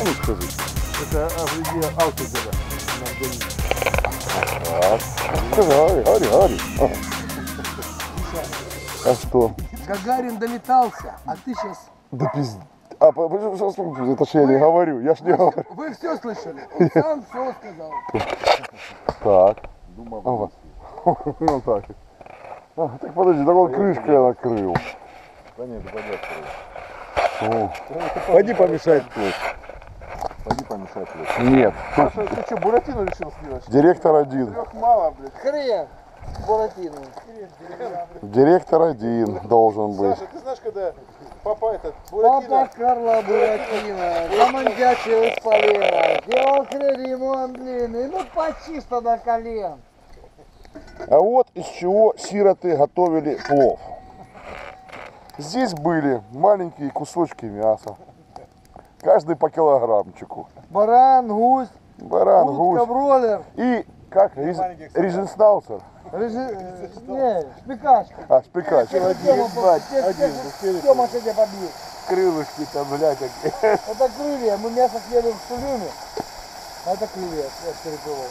А ну скажи. Это где Алтигера. Так. Говори, говори, говори. А что? Гагарин долетался, а ты сейчас... Да пиздец. А, по- по- что слушай, это ж я не говорю, я ж не говорю. Вы все слышали? Он сам все сказал. Так. Думав, Ага. Ну так. А, так подожди, так он крышкой накрыл. Та ні, ти пойдеш. О, Пойди помешай тут. Пойди помешай тут. Нет, Саша, ты что, Буратино решил сделать? директор один. Трех мало, блядь. Хрен. Буратино. Директор один должен быть. Саша, ты знаешь, когда папа этот, Папа Буратино, Карла Буратино, командячил из полена, делал ремонт длинный, ну почти что до колен. А вот из чего сироты готовили плов. Здесь были маленькие кусочки мяса. Каждый по килограммчику. Баран, гусь, Баран, утка, гусь. бройлер, И как? Риз... Ризенснауцер? режи... не, шпикачка. А, шпикач. Тема, Тема сегодня побил. крылышки там, блядь. Это крылья, мы мясо съели в Тулюме. А это крылья от перепелов.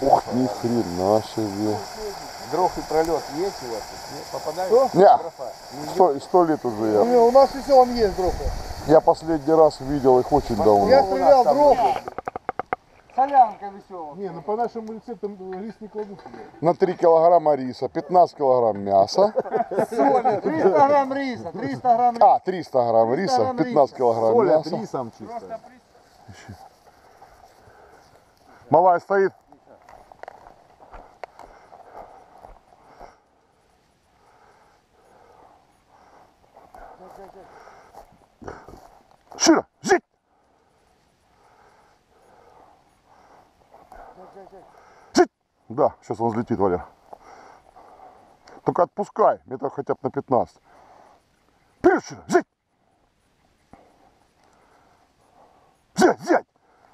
Ух, ни хрена себе. Дров и пролет есть у вас? Нет? Попадает? Не, Графа? сто, сто лет уже я. У нас в веселом есть дропы. Я последний раз видел их очень Я давно. стрелял дропы. Солянка веселая. Не, ну по нашему рецепту рис не кладут. На 3 килограмма риса, 15 килограмм мяса. Соли, 300 грамм риса, 300 грамм риса. А, 300 грамм риса, грамм 15 килограмм мяса. рисом чисто. Малая стоит. Да, сейчас он взлетит, Валер. Только отпускай, метров хотя бы на 15. Вперед, Широ, жить! Взять, взять!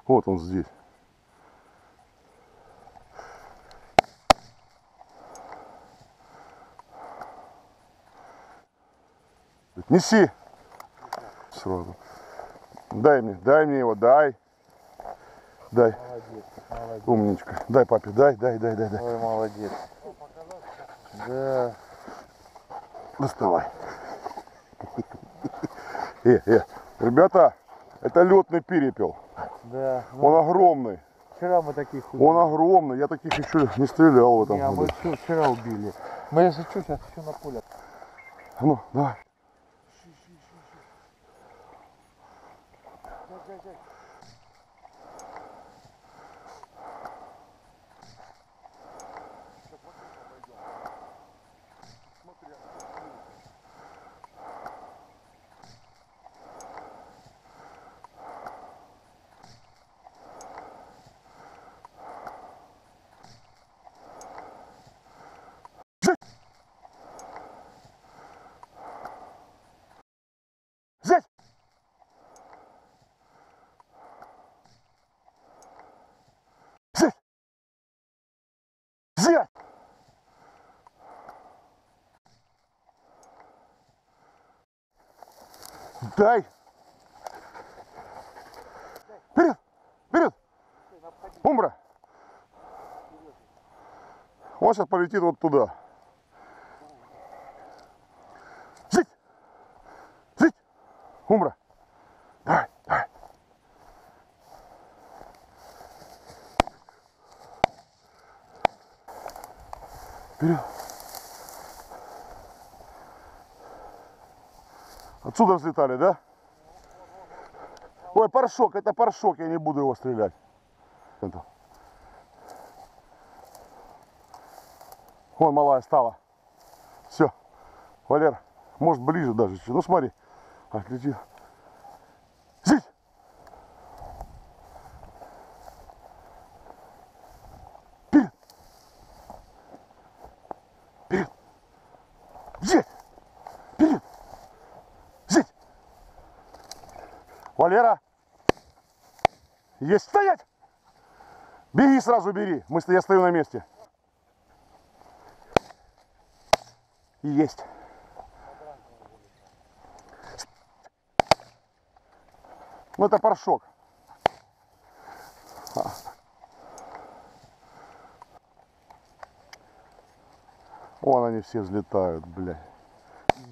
Вот он здесь. Неси. Сразу. Дай мне, дай мне его, дай. Дай. Умничка. Дай папе, дай, дай, дай, дай, дай. Ой, молодец. Да. Доставай. Э, э, ребята, это летный перепел. Да. Он огромный. Вчера мы таких убили. Он огромный. Я таких еще не стрелял в этом Не, а мы вчера убили. Мы если что, сейчас все на поле. Ну, давай. Взять! Взять! Взять! Дай! Вперед! Вперед! Умбра! Он сейчас полетит вот туда. Жить! Жить! Умбра! Давай, Вперед. Отсюда взлетали, да? Ой, порошок, это порошок, я не буду его стрелять. Это. Вон малая стала. Все. Валер, может ближе даже. Ну смотри. Отлетит. Бери сразу, бери. Мы, я стою на месте. Есть. Ну, это поршок. А. Вон они все взлетают, блядь.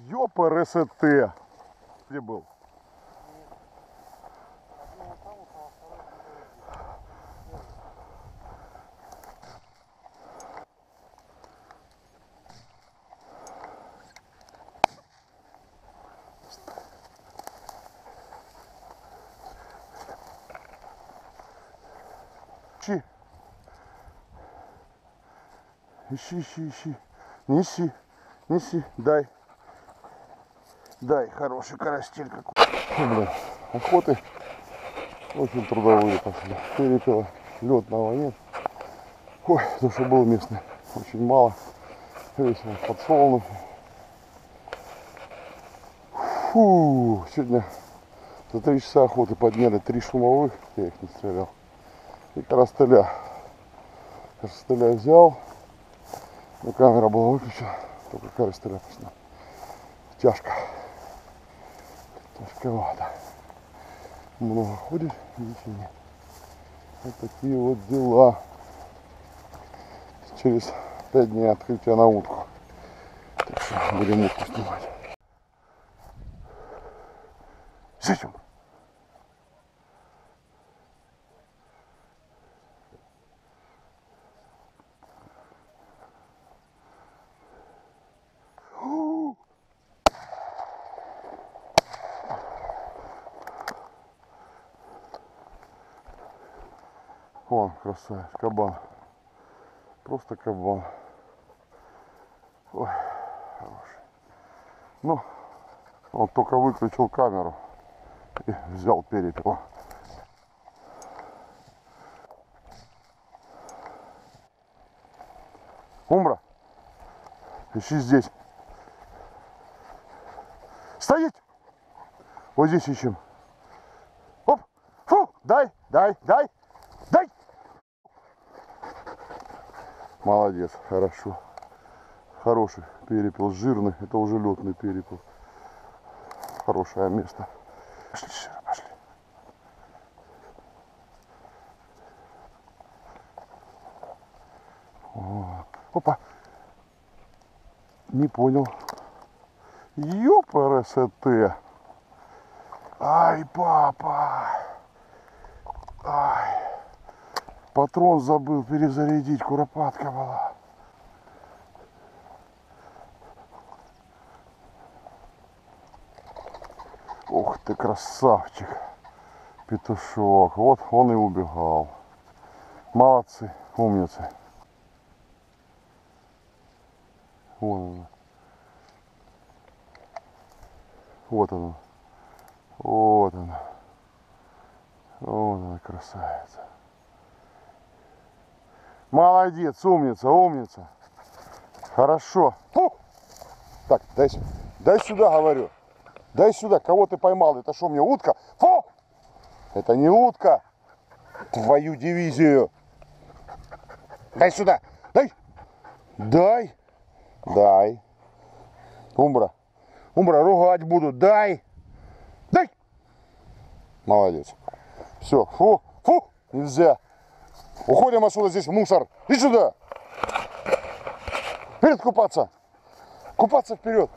Ёпа, РСТ. Где был? Ищи, ищи, ищи. Неси, неси, дай. Дай, хороший карастель какой. Фу, блин, охоты очень трудовые пошли. Перепела летного нет. Ой, то, что был местный, очень мало. Весело подсолнух. Фу, сегодня за три часа охоты подняли три шумовых, я их не стрелял. И коростыля. Коростыля взял, но камера была выключена, только поснял. Тяжко. Тяжковато. Много ходишь, ничего нет. Вот такие вот дела. Через пять дней открытия на утку. Так что будем утку снимать. Зачем? Вон, красавец, кабан. Просто кабан. Ой, хороший. Ну, он только выключил камеру и взял перепел. Умбра, ищи здесь. Стоять! Вот здесь ищем. Оп! Фу! Дай, дай, дай, дай! Молодец, хорошо. Хороший перепел, жирный. Это уже летный перепел. Хорошее место. Пошли, Шира, пошли. О, Опа. Не понял. Ёпа РСТ. Ай, папа. Ай. Патрон забыл перезарядить, куропатка была. Ух ты, красавчик. Петушок. Вот он и убегал. Молодцы, умницы. Вон она. Вот она. Вот она. Вот она, красавица. Молодец, умница, умница. Хорошо. Фу! Так, дай. Дай сюда, говорю. Дай сюда. Кого ты поймал? Это что, мне утка? Фу! Это не утка. Твою дивизию. Дай сюда. Дай. Дай. Дай. Умбра. Умбра, ругать буду. Дай. Дай. Молодец. Все. Фу. Фу. Нельзя. Уходим отсюда, здесь мусор. Иди сюда. Вперед купаться. Купаться вперед.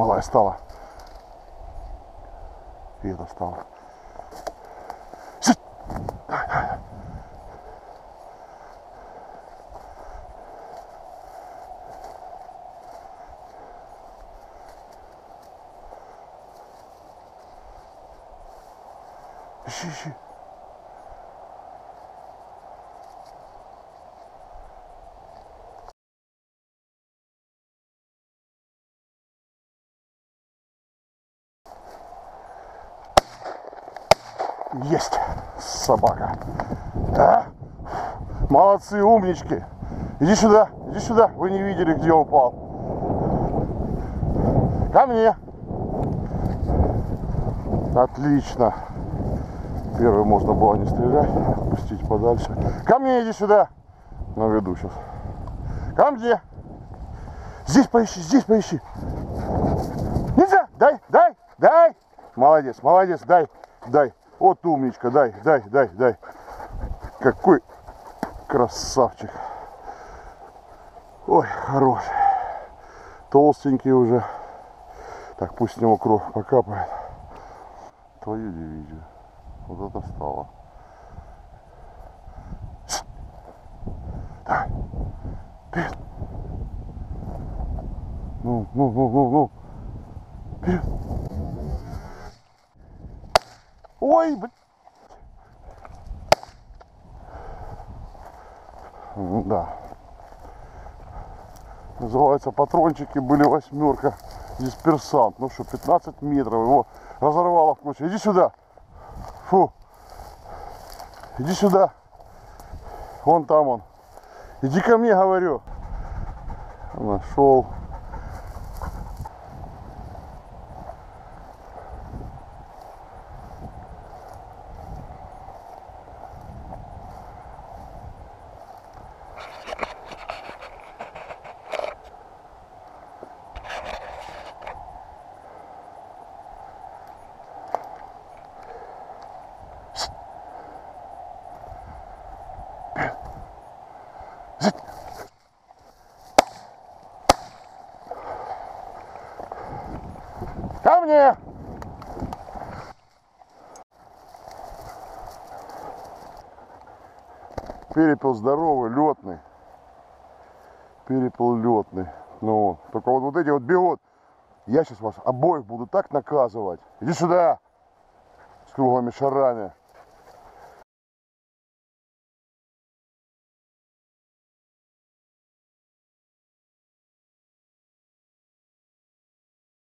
Опа, малая стала. И это стала. Сядь. Давай, давай, давай. Ищи, ищи. Есть, собака. Да. Молодцы, умнички. Иди сюда, иди сюда. Вы не видели, где он упал. Ко мне. Отлично. Первый можно было не стрелять, отпустить подальше. Ко мне иди сюда. Наведу сейчас. Ко мне. Здесь поищи, здесь поищи. Нельзя. Дай, дай, дай. Молодец, молодец, дай, дай. Вот умничка, дай, дай, дай, дай. Какой красавчик. Ой, хороший. Толстенький уже. Так, пусть с него кровь покапает. Твою дивизию. Вот это стало. Давай. Вперед. Ну, ну, ну, ну, ну. Вперед. Ой, Да. Называется, патрончики были восьмерка. Дисперсант. Ну что, 15 метров. Его разорвало в клочья. Иди сюда. Фу. Иди сюда. Вон там он. Иди ко мне, говорю. Нашел. Мне! Перепел здоровый, летный. Перепел летный. Ну, только вот, вот эти вот бегут. Я сейчас вас обоих буду так наказывать. Иди сюда! С круглыми шарами.